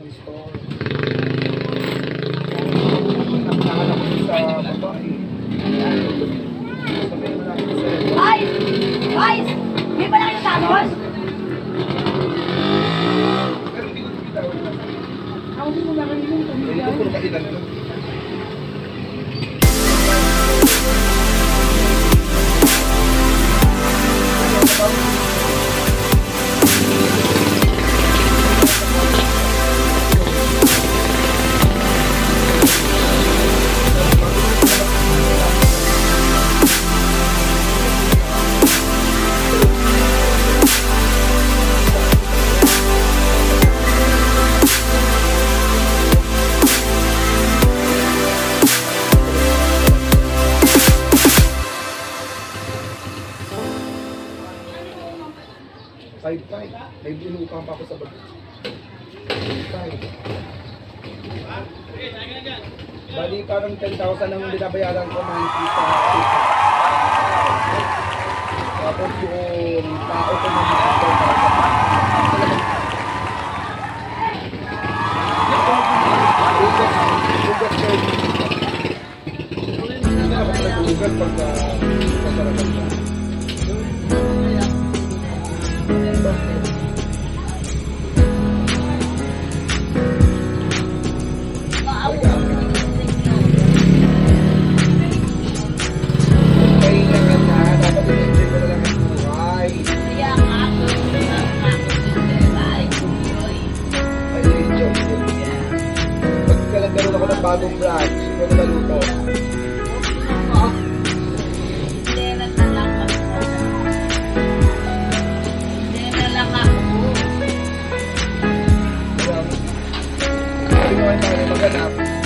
ng May binukang pa ako sa bag. Five. Bali parang 10,000 ang binabayaran ko monthly sa kita. Tapos yung tao ko na mga 10,000. pagka kasarapan siya. Bagong branch, ito na naluto. Kaya, sabi ko kay Mami, maghanap.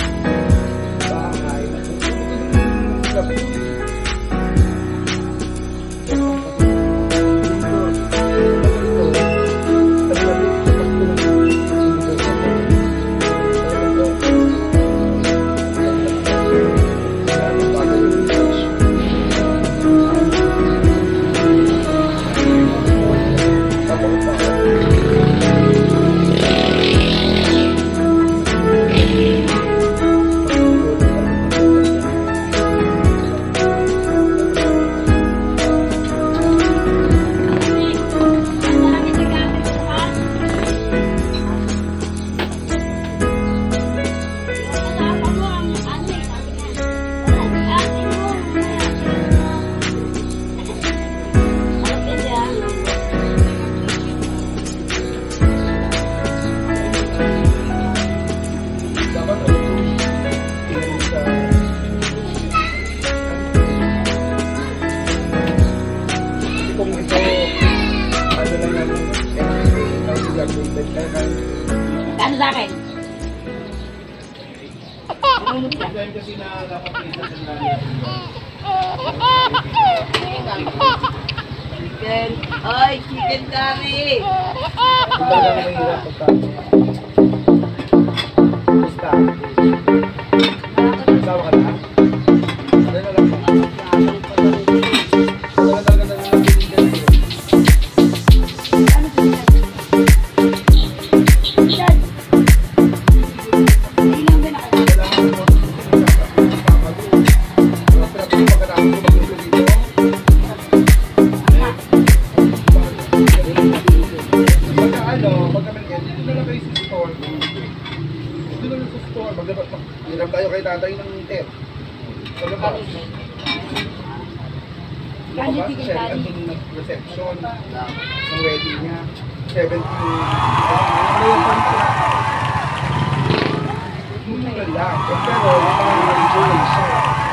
Kasi na dapat isa sa lalim. Chicken. Ay, chicken curry. Ito lang ang mahirap pagka Basta tayo kay tatay ng tent. Sa labas. Sa labas, siya, reception ng wedding niya. 70. Mura lang. Eh, Pero, yung. Yan.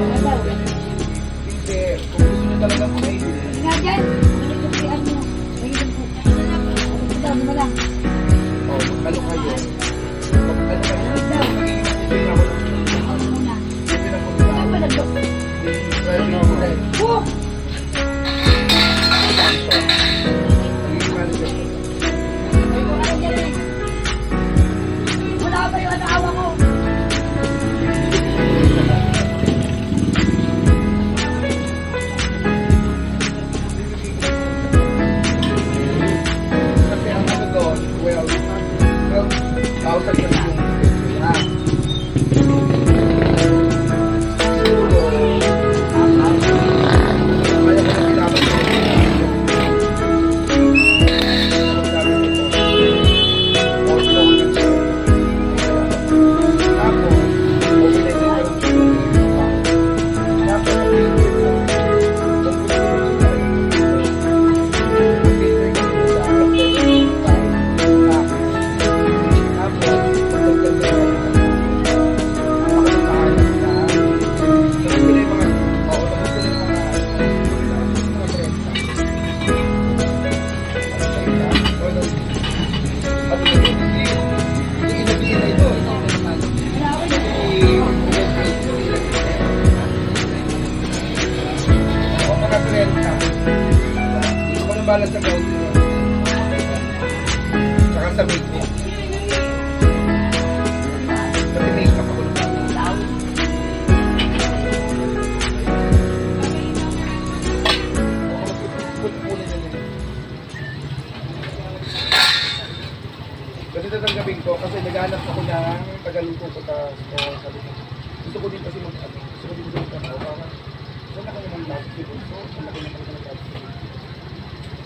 Hindi, kung gusto nyo talaga kumain,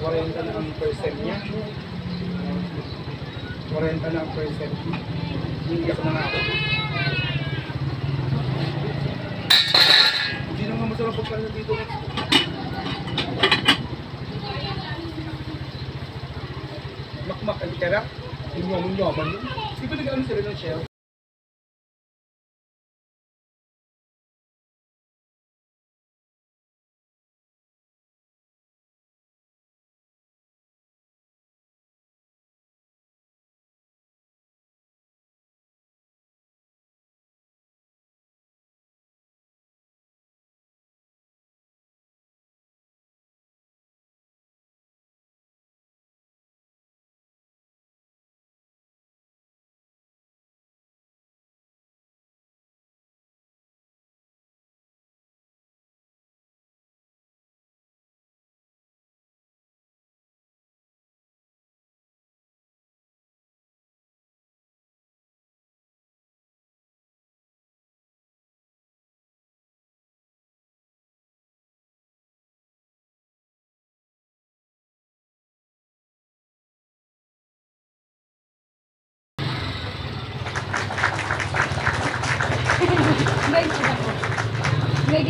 40 na ang percent niya. 40 na ang percent. Hindi ako na ako. Hindi naman masarap pagkain dito. Makmak ang kara. Inyaman-yaman yun. Di ba nag-ano sila ng shell?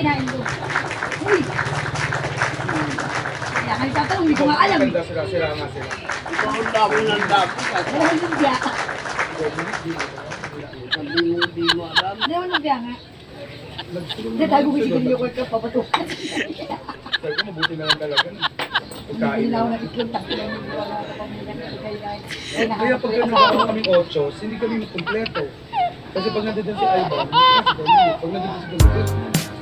Kinain ko. Uy! Kaya kayo tatanong, hindi ko nga alam. Maganda sila, sila nga sila. Ikaw ang dako ng dako. Wala nang lumpia. Sabi mo, di mo alam. Hindi mo lumpia nga. Hindi, tago ko si Julio ko ka papatukan. Sabi ko, mabuti na lang talaga. Hindi Pagkain na ako na kaya pag nagkakaroon kami 8, hindi kami kumpleto. Kasi pag nandun si kami, pag nandun si Dominguez,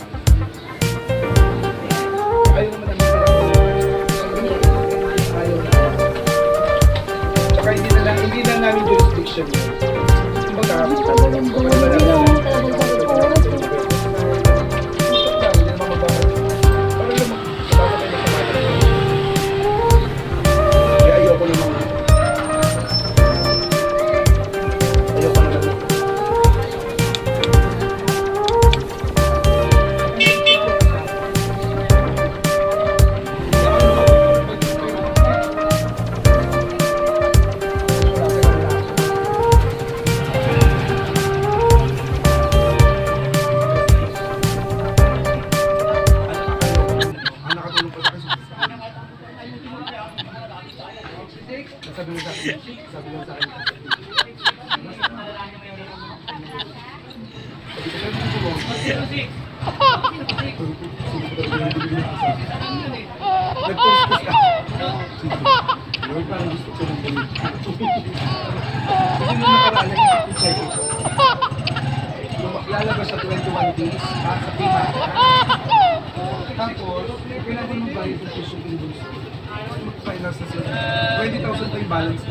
yun. Kumbaga, Hindi pa ganun Nag-post ka. Lord, parang gusto ko ng ganito. Kasi nung nakaraan, Lalabas sa 21 days, ah, sa pima. Tapos, kailangan mo bayad ng tuition ng bunso. Mag-finance na sila. 20,000 pa yung balance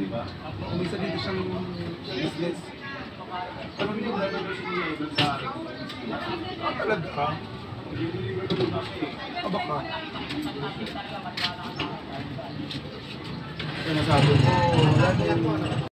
di ba? May sarili siyang business. Mo Ah, talaga? Ah, baka? Kaya nasabi